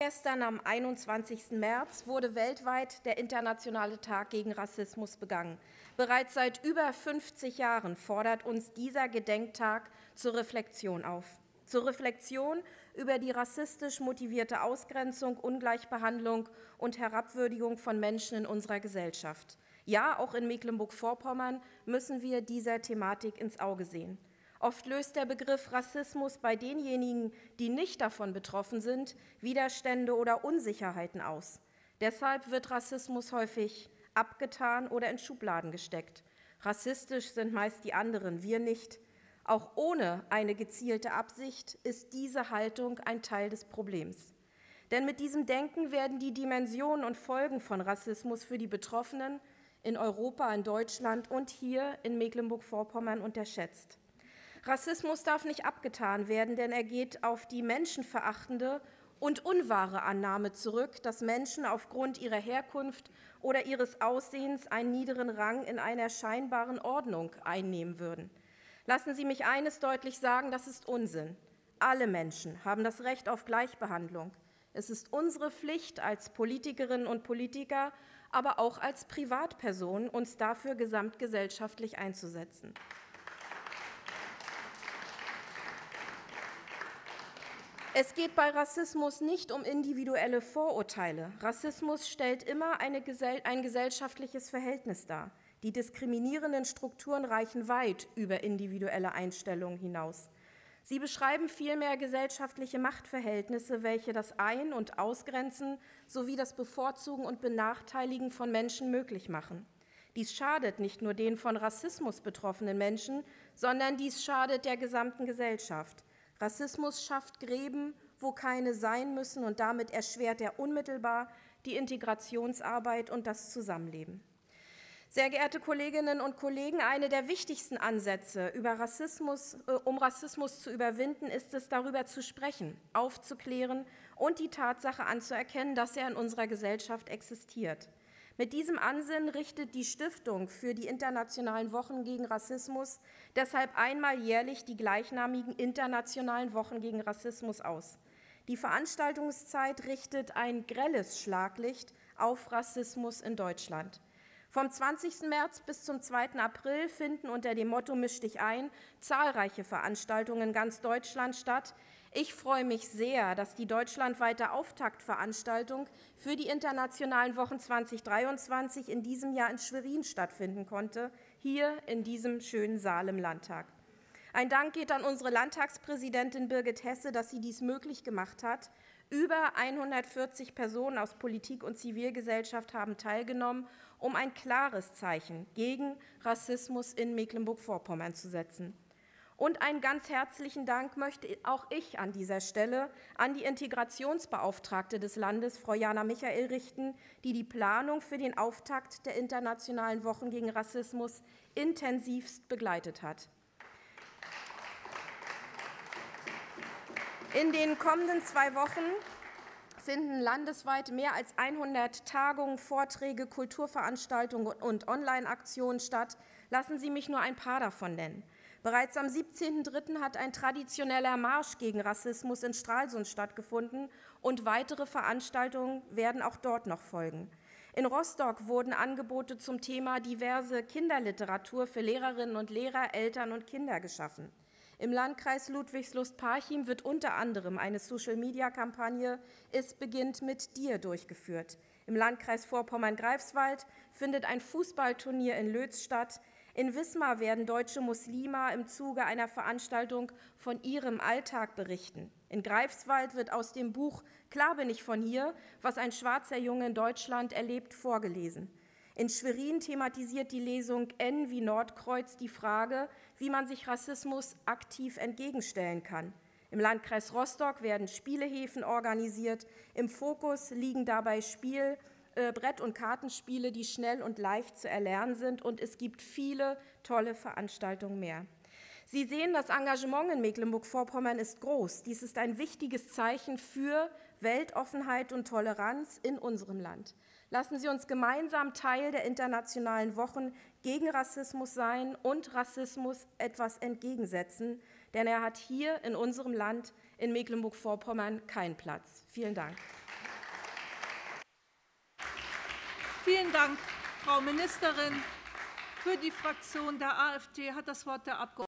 Gestern am 21. März wurde weltweit der Internationale Tag gegen Rassismus begangen. Bereits seit über 50 Jahren fordert uns dieser Gedenktag zur Reflexion auf. Zur Reflexion über die rassistisch motivierte Ausgrenzung, Ungleichbehandlung und Herabwürdigung von Menschen in unserer Gesellschaft. Ja, auch in Mecklenburg-Vorpommern müssen wir dieser Thematik ins Auge sehen. Oft löst der Begriff Rassismus bei denjenigen, die nicht davon betroffen sind, Widerstände oder Unsicherheiten aus. Deshalb wird Rassismus häufig abgetan oder in Schubladen gesteckt. Rassistisch sind meist die anderen, wir nicht. Auch ohne eine gezielte Absicht ist diese Haltung ein Teil des Problems. Denn mit diesem Denken werden die Dimensionen und Folgen von Rassismus für die Betroffenen in Europa, in Deutschland und hier in Mecklenburg-Vorpommern unterschätzt. Rassismus darf nicht abgetan werden, denn er geht auf die menschenverachtende und unwahre Annahme zurück, dass Menschen aufgrund ihrer Herkunft oder ihres Aussehens einen niederen Rang in einer scheinbaren Ordnung einnehmen würden. Lassen Sie mich eines deutlich sagen, das ist Unsinn. Alle Menschen haben das Recht auf Gleichbehandlung. Es ist unsere Pflicht als Politikerinnen und Politiker, aber auch als Privatpersonen, uns dafür gesamtgesellschaftlich einzusetzen. Es geht bei Rassismus nicht um individuelle Vorurteile. Rassismus stellt immer eine, ein gesellschaftliches Verhältnis dar. Die diskriminierenden Strukturen reichen weit über individuelle Einstellungen hinaus. Sie beschreiben vielmehr gesellschaftliche Machtverhältnisse, welche das Ein- und Ausgrenzen sowie das Bevorzugen und Benachteiligen von Menschen möglich machen. Dies schadet nicht nur den von Rassismus betroffenen Menschen, sondern dies schadet der gesamten Gesellschaft. Rassismus schafft Gräben, wo keine sein müssen, und damit erschwert er unmittelbar die Integrationsarbeit und das Zusammenleben. Sehr geehrte Kolleginnen und Kollegen, eine der wichtigsten Ansätze, Rassismus, äh, um Rassismus zu überwinden, ist es, darüber zu sprechen, aufzuklären und die Tatsache anzuerkennen, dass er in unserer Gesellschaft existiert. Mit diesem Ansinnen richtet die Stiftung für die Internationalen Wochen gegen Rassismus deshalb einmal jährlich die gleichnamigen Internationalen Wochen gegen Rassismus aus. Die Veranstaltungszeit richtet ein grelles Schlaglicht auf Rassismus in Deutschland. Vom 20. März bis zum 2. April finden unter dem Motto Misch dich ein zahlreiche Veranstaltungen in ganz Deutschland statt, ich freue mich sehr, dass die deutschlandweite Auftaktveranstaltung für die Internationalen Wochen 2023 in diesem Jahr in Schwerin stattfinden konnte, hier in diesem schönen Saal im Landtag. Ein Dank geht an unsere Landtagspräsidentin Birgit Hesse, dass sie dies möglich gemacht hat. Über 140 Personen aus Politik und Zivilgesellschaft haben teilgenommen, um ein klares Zeichen gegen Rassismus in Mecklenburg-Vorpommern zu setzen. Und einen ganz herzlichen Dank möchte auch ich an dieser Stelle an die Integrationsbeauftragte des Landes, Frau Jana Michael, richten, die die Planung für den Auftakt der Internationalen Wochen gegen Rassismus intensivst begleitet hat. In den kommenden zwei Wochen finden landesweit mehr als 100 Tagungen, Vorträge, Kulturveranstaltungen und Online-Aktionen statt. Lassen Sie mich nur ein paar davon nennen. Bereits am 17.03. hat ein traditioneller Marsch gegen Rassismus in Stralsund stattgefunden und weitere Veranstaltungen werden auch dort noch folgen. In Rostock wurden Angebote zum Thema diverse Kinderliteratur für Lehrerinnen und Lehrer, Eltern und Kinder geschaffen. Im Landkreis Ludwigslust-Parchim wird unter anderem eine Social-Media-Kampagne Es beginnt mit dir durchgeführt. Im Landkreis Vorpommern-Greifswald findet ein Fußballturnier in Lötz statt. In Wismar werden deutsche Muslime im Zuge einer Veranstaltung von ihrem Alltag berichten. In Greifswald wird aus dem Buch Klar bin ich von hier, was ein schwarzer Junge in Deutschland erlebt, vorgelesen. In Schwerin thematisiert die Lesung N wie Nordkreuz die Frage, wie man sich Rassismus aktiv entgegenstellen kann. Im Landkreis Rostock werden Spielehäfen organisiert. Im Fokus liegen dabei Spiel, äh, Brett- und Kartenspiele, die schnell und leicht zu erlernen sind. Und es gibt viele tolle Veranstaltungen mehr. Sie sehen, das Engagement in Mecklenburg-Vorpommern ist groß. Dies ist ein wichtiges Zeichen für Weltoffenheit und Toleranz in unserem Land. Lassen Sie uns gemeinsam Teil der internationalen Wochen gegen Rassismus sein und Rassismus etwas entgegensetzen, denn er hat hier in unserem Land in Mecklenburg-Vorpommern keinen Platz. Vielen Dank. Vielen Dank, Frau Ministerin. Für die Fraktion der AfD hat das Wort der Abg.